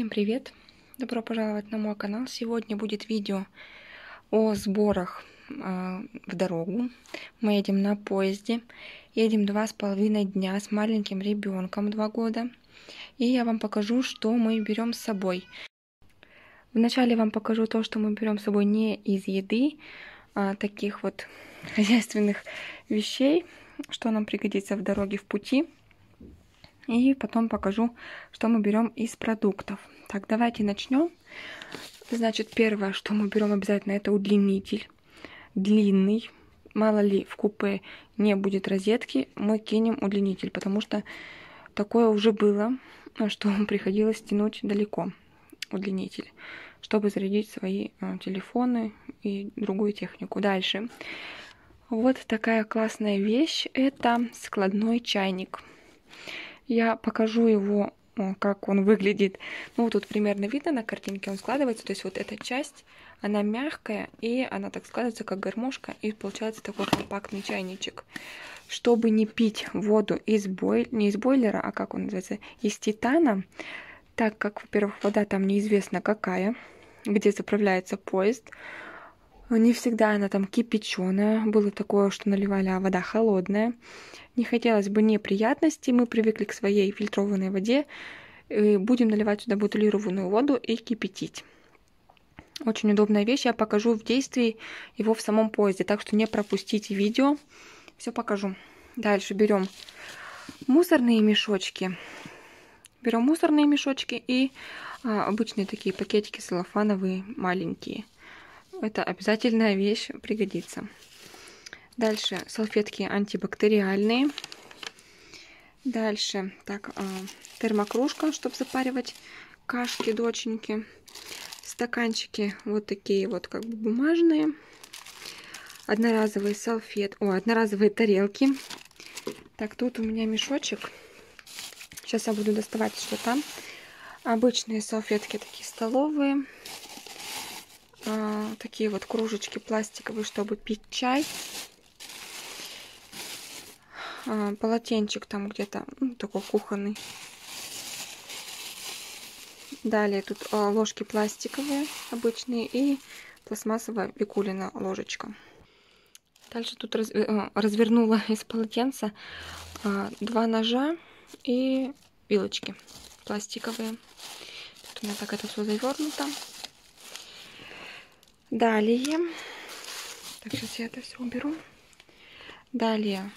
Всем привет! Добро пожаловать на мой канал. Сегодня будет видео о сборах э, в дорогу. Мы едем на поезде. Едем два с половиной дня с маленьким ребенком два года. И я вам покажу, что мы берем с собой. Вначале вам покажу то, что мы берем с собой не из еды, а таких вот хозяйственных вещей, что нам пригодится в дороге в пути. И потом покажу, что мы берем из продуктов. Так, давайте начнем. Значит, первое, что мы берем обязательно, это удлинитель. Длинный. Мало ли в купе не будет розетки, мы кинем удлинитель, потому что такое уже было, что приходилось тянуть далеко удлинитель, чтобы зарядить свои э, телефоны и другую технику. Дальше. Вот такая классная вещь. Это складной чайник. Я покажу его, как он выглядит. Ну, тут примерно видно на картинке, он складывается. То есть вот эта часть, она мягкая, и она так складывается, как гармошка, и получается такой компактный чайничек. Чтобы не пить воду из бойлера, не из бойлера, а как он называется, из титана, так как, во-первых, вода там неизвестно какая, где заправляется поезд, не всегда она там кипяченая. Было такое, что наливали, а вода холодная. Не хотелось бы неприятностей. Мы привыкли к своей фильтрованной воде. И будем наливать сюда бутылированную воду и кипятить. Очень удобная вещь. Я покажу в действии его в самом поезде. Так что не пропустите видео. Все покажу. Дальше берем мусорные мешочки. Берем мусорные мешочки и а, обычные такие пакетики целлофановые маленькие. Это обязательная вещь, пригодится. Дальше салфетки антибактериальные. Дальше так, а, термокружка, чтобы запаривать кашки, доченьки. Стаканчики вот такие вот как бы бумажные. Одноразовые салфет, о, одноразовые тарелки. Так, тут у меня мешочек. Сейчас я буду доставать, что там. Обычные салфетки такие столовые а, такие вот кружечки пластиковые, чтобы пить чай. А, полотенчик там где-то, ну, такой кухонный. Далее тут а, ложки пластиковые обычные и пластмассовая викулина ложечка. Дальше тут раз, э, развернула из полотенца а, два ножа и вилочки пластиковые. Тут у меня так это все завернуто. Далее, так, сейчас я это все уберу. Далее,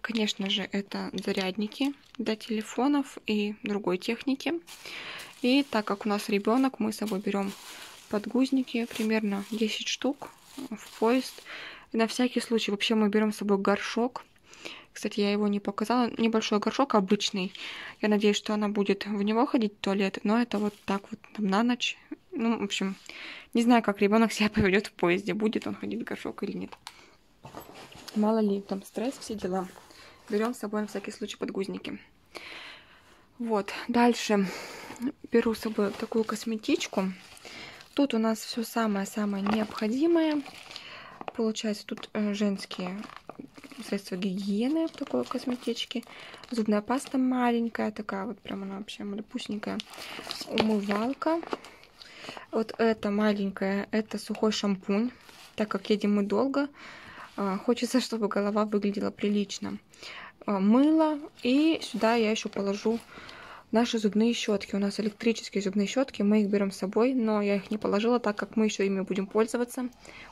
конечно же, это зарядники для телефонов и другой техники. И так как у нас ребенок, мы с собой берем подгузники, примерно 10 штук в поезд. И на всякий случай вообще мы берем с собой горшок. Кстати, я его не показала. Небольшой горшок обычный. Я надеюсь, что она будет в него ходить в туалет. Но это вот так вот там на ночь. Ну, в общем, не знаю, как ребенок себя поведет в поезде, будет он ходить в горшок или нет. Мало ли, там стресс, все дела. Берем с собой на всякий случай подгузники. Вот, дальше беру с собой такую косметичку. Тут у нас все самое-самое необходимое. Получается, тут э, женские средства гигиены в такой косметичке. Зубная паста маленькая, такая вот прям она вообще малюпусненькая. Умывалка вот это маленькое, это сухой шампунь. Так как едем мы долго, а, хочется, чтобы голова выглядела прилично. А, мыло. И сюда я еще положу наши зубные щетки. У нас электрические зубные щетки, мы их берем с собой, но я их не положила, так как мы еще ими будем пользоваться.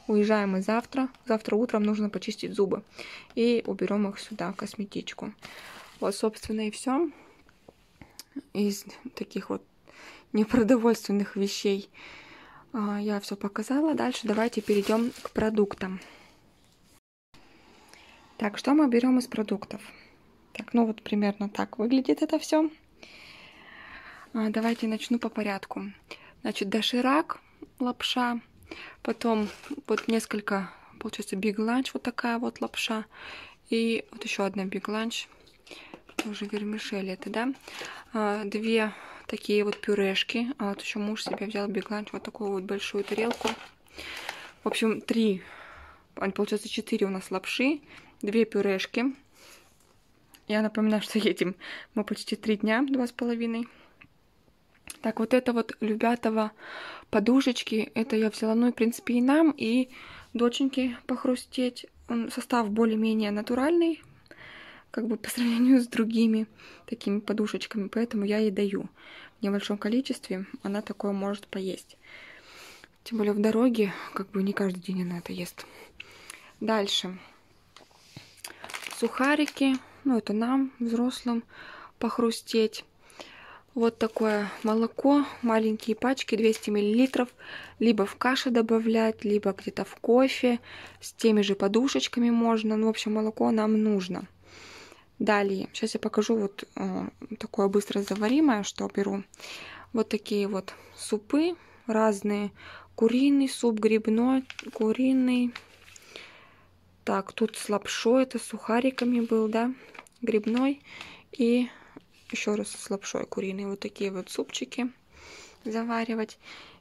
Уезжаем мы завтра. Завтра утром нужно почистить зубы. И уберем их сюда, косметичку. Вот, собственно, и все. Из таких вот непродовольственных вещей а, я все показала. Дальше давайте перейдем к продуктам. Так, что мы берем из продуктов? Так, ну вот примерно так выглядит это все. А, давайте начну по порядку. Значит, доширак, лапша, потом вот несколько, получается, Big Lunch, вот такая вот лапша, и вот еще одна Big Lunch, уже вермишель это, да, а, две такие вот пюрешки. А вот еще муж себе взял Big Lunch, вот такую вот большую тарелку. В общем, три, получается четыре у нас лапши, две пюрешки. Я напоминаю, что едем мы почти три дня, два с половиной. Так, вот это вот Любятово подушечки, это я взяла, ну, и, в принципе, и нам, и доченьке похрустеть. Он, состав более-менее натуральный, как бы по сравнению с другими такими подушечками, поэтому я ей даю в небольшом количестве, она такое может поесть. Тем более в дороге, как бы не каждый день она это ест. Дальше. Сухарики, ну это нам, взрослым, похрустеть. Вот такое молоко, маленькие пачки, 200 мл, либо в каше добавлять, либо где-то в кофе, с теми же подушечками можно. Ну, в общем, молоко нам нужно. Далее, сейчас я покажу вот э, такое быстро заваримое, что беру. Вот такие вот супы разные. Куриный суп, грибной, куриный. Так, тут с лапшой, это сухариками был, да, грибной. И еще раз с лапшой куриной. Вот такие вот супчики заваривать.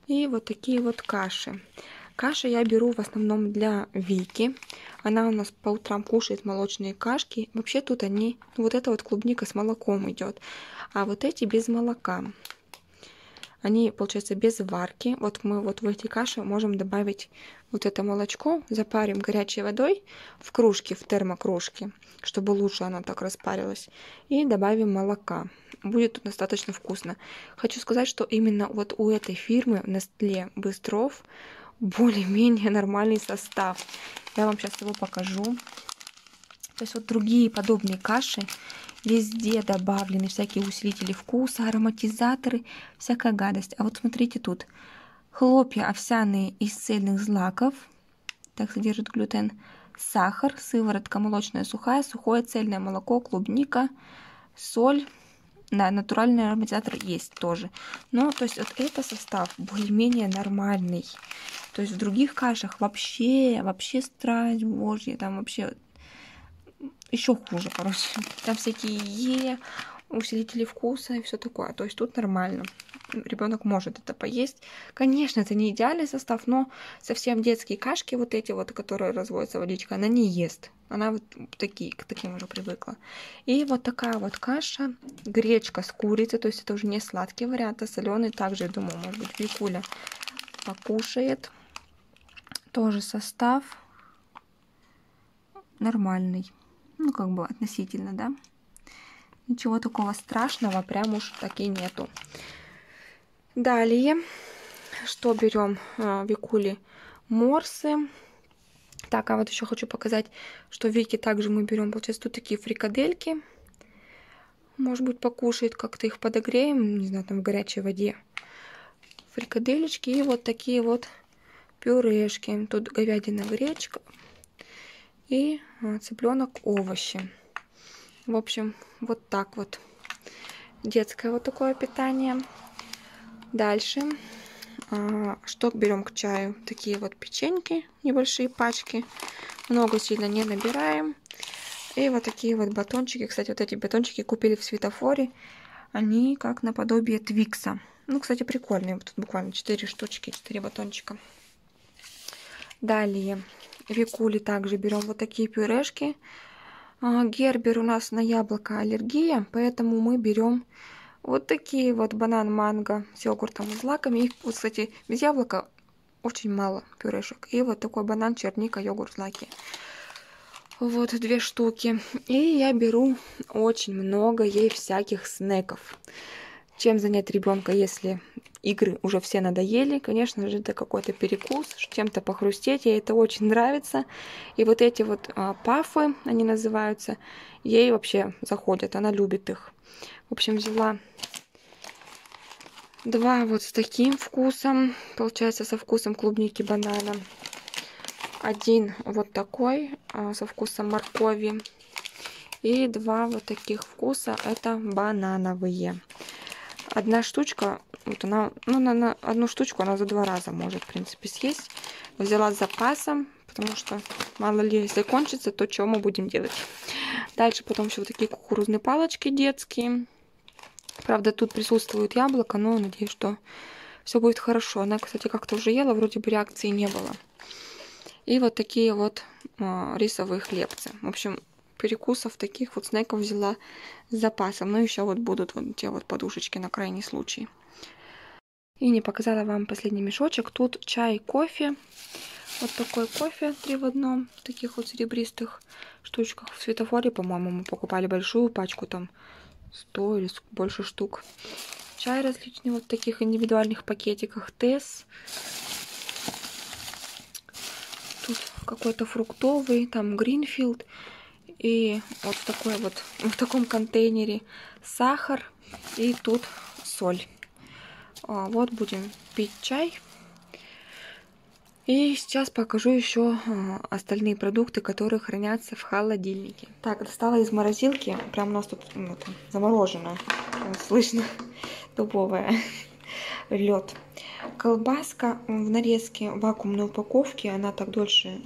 И вот такие вот каши. Каши я беру в основном для Вики. Она у нас по утрам кушает молочные кашки. Вообще тут они, вот это вот клубника с молоком идет, а вот эти без молока. Они, получается, без варки. Вот мы вот в эти каши можем добавить вот это молочко, запарим горячей водой в кружке, в термокружке, чтобы лучше оно так распарилось. И добавим молока. Будет достаточно вкусно. Хочу сказать, что именно вот у этой фирмы Nestle Быстров более-менее нормальный состав. Я вам сейчас его покажу. То есть вот другие подобные каши Везде добавлены всякие усилители вкуса, ароматизаторы, всякая гадость. А вот смотрите тут. Хлопья овсяные из цельных злаков. Так содержит глютен. Сахар, сыворотка молочная сухая, сухое цельное молоко, клубника, соль. Да, натуральный ароматизатор есть тоже. Но, то есть, вот это состав более-менее нормальный. То есть в других кашах вообще, вообще страсть божья, там вообще еще хуже, короче. Там всякие Е, усилители вкуса и все такое. То есть тут нормально. Ребенок может это поесть. Конечно, это не идеальный состав, но совсем детские кашки, вот эти вот, которые разводятся водичкой, она не ест. Она вот такие, к таким уже привыкла. И вот такая вот каша, гречка с курицей, то есть это уже не сладкий вариант, а соленый. Также, я думаю, может быть, Викуля покушает. Тоже состав нормальный ну, как бы относительно, да. Ничего такого страшного прям уж таки нету. Далее, что берем? А, Викули морсы. Так, а вот еще хочу показать, что Вики также мы берем, получается, тут такие фрикадельки. Может быть, покушает, как-то их подогреем, не знаю, там в горячей воде. Фрикаделечки и вот такие вот пюрешки. Тут говядина, гречка, и а, цыпленок овощи. В общем, вот так вот. Детское вот такое питание. Дальше. А, что берем к чаю? Такие вот печеньки, небольшие пачки. Много сильно не набираем. И вот такие вот батончики. Кстати, вот эти батончики купили в светофоре. Они как наподобие Твикса. Ну, кстати, прикольные. Тут буквально 4 штучки, 4 батончика. Далее Викули также берем вот такие пюрешки. А, Гербер у нас на яблоко аллергия, поэтому мы берем вот такие вот банан манго с йогуртом и злаками. Их, вот, кстати, без яблока очень мало пюрешек. И вот такой банан, черника, йогурт, злаки. Вот две штуки. И я беру очень много ей всяких снеков. Чем занять ребенка, если игры уже все надоели. Конечно же, это какой-то перекус, чем-то похрустеть. Ей это очень нравится. И вот эти вот а, пафы, они называются, ей вообще заходят. Она любит их. В общем, взяла два вот с таким вкусом. Получается, со вкусом клубники банана. Один вот такой, а, со вкусом моркови. И два вот таких вкуса, это банановые. Одна штучка вот она, ну, на, на одну штучку она за два раза может, в принципе, съесть. Взяла с запасом, потому что, мало ли, если кончится, то что мы будем делать? Дальше потом еще вот такие кукурузные палочки детские. Правда, тут присутствует яблоко, но надеюсь, что все будет хорошо. Она, кстати, как-то уже ела, вроде бы реакции не было. И вот такие вот а, рисовые хлебцы. В общем, перекусов таких вот снеков взяла с запасом. Ну, еще вот будут вот те вот подушечки на крайний случай. И не показала вам последний мешочек. Тут чай, кофе. Вот такой кофе три в одном. В таких вот серебристых штучках. В светофоре, по-моему, мы покупали большую пачку там 100 или больше штук. Чай различный вот в таких индивидуальных пакетиках. Тесс. Тут какой-то фруктовый, там Гринфилд. И вот такой вот, в таком контейнере сахар. И тут соль. А, вот будем пить чай. И сейчас покажу еще а, остальные продукты, которые хранятся в холодильнике. Так, достала из морозилки. Прям у нас тут ну, это, заморожено. Слышно дубовая. Лед. Колбаска в нарезке вакуумной упаковки, она так дольше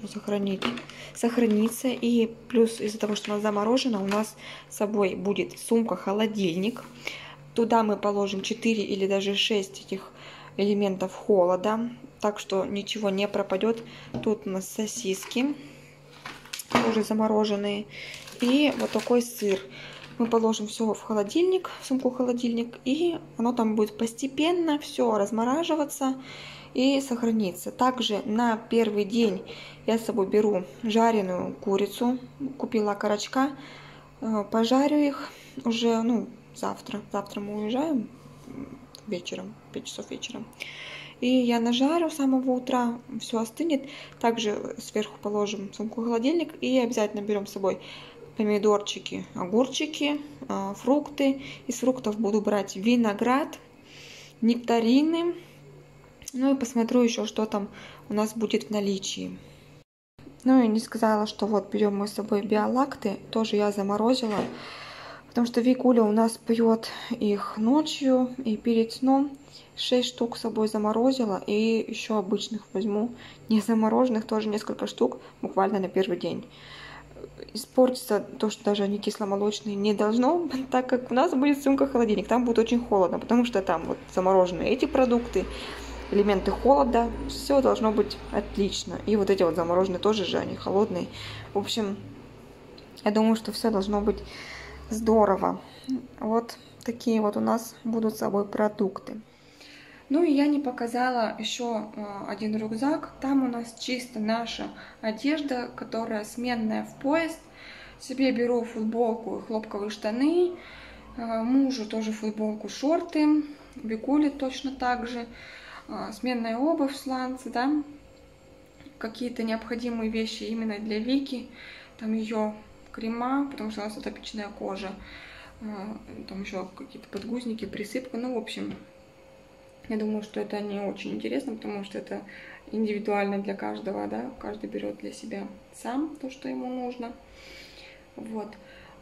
сохранится. И плюс из-за того, что она заморожена, у нас с собой будет сумка-холодильник. Туда мы положим 4 или даже 6 этих элементов холода, так что ничего не пропадет. Тут у нас сосиски уже замороженные и вот такой сыр. Мы положим все в холодильник, в сумку холодильник, и оно там будет постепенно все размораживаться и сохраниться. Также на первый день я с собой беру жареную курицу, купила окорочка, э, пожарю их уже, ну, завтра. Завтра мы уезжаем вечером, 5 часов вечера. И я нажарю с самого утра, все остынет. Также сверху положим сумку холодильник и обязательно берем с собой помидорчики, огурчики, а, фрукты. Из фруктов буду брать виноград, нектарины. Ну и посмотрю еще, что там у нас будет в наличии. Ну и не сказала, что вот берем мы с собой биолакты. Тоже я заморозила. Потому что Викуля у нас пьет их ночью и перед сном. 6 штук с собой заморозила. И еще обычных возьму. Не замороженных тоже несколько штук. Буквально на первый день испортится то, что даже они кисломолочные не должно, так как у нас будет сумка-холодильник, там будет очень холодно, потому что там вот замороженные эти продукты, элементы холода, все должно быть отлично. И вот эти вот замороженные тоже же, они холодные. В общем, я думаю, что все должно быть здорово. Вот такие вот у нас будут с собой продукты. Ну и я не показала еще а, один рюкзак. Там у нас чисто наша одежда, которая сменная в поезд. Себе беру футболку и хлопковые штаны. А, мужу тоже футболку, шорты. Викуле точно так же. А, сменная обувь, сланцы, да. Какие-то необходимые вещи именно для Вики. Там ее крема, потому что у нас атопичная кожа. Там еще какие-то подгузники, присыпка. Ну, в общем, я думаю, что это не очень интересно, потому что это индивидуально для каждого, да, каждый берет для себя сам то, что ему нужно. Вот.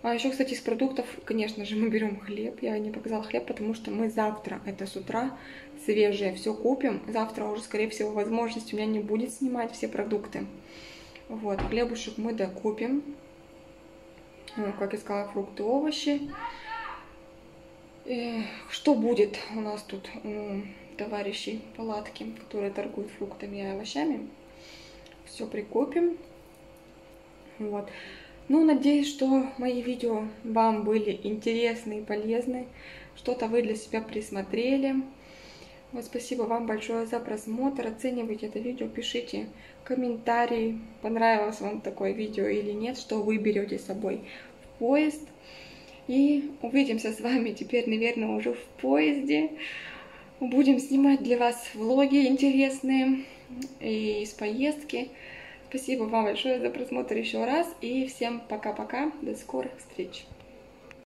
А еще, кстати, из продуктов, конечно же, мы берем хлеб. Я не показала хлеб, потому что мы завтра, это с утра, свежее все купим. Завтра уже, скорее всего, возможность у меня не будет снимать все продукты. Вот, хлебушек мы докупим. Ну, как я сказала, фрукты, овощи. Что будет у нас тут у товарищей палатки, которые торгуют фруктами и овощами? Все прикупим. Вот. Ну, надеюсь, что мои видео вам были интересны и полезны. Что-то вы для себя присмотрели. Вот спасибо вам большое за просмотр. Оценивайте это видео, пишите комментарии, понравилось вам такое видео или нет, что вы берете с собой в поезд. И увидимся с вами теперь, наверное, уже в поезде. Будем снимать для вас влоги интересные и из поездки. Спасибо вам большое за просмотр еще раз. И всем пока-пока. До скорых встреч.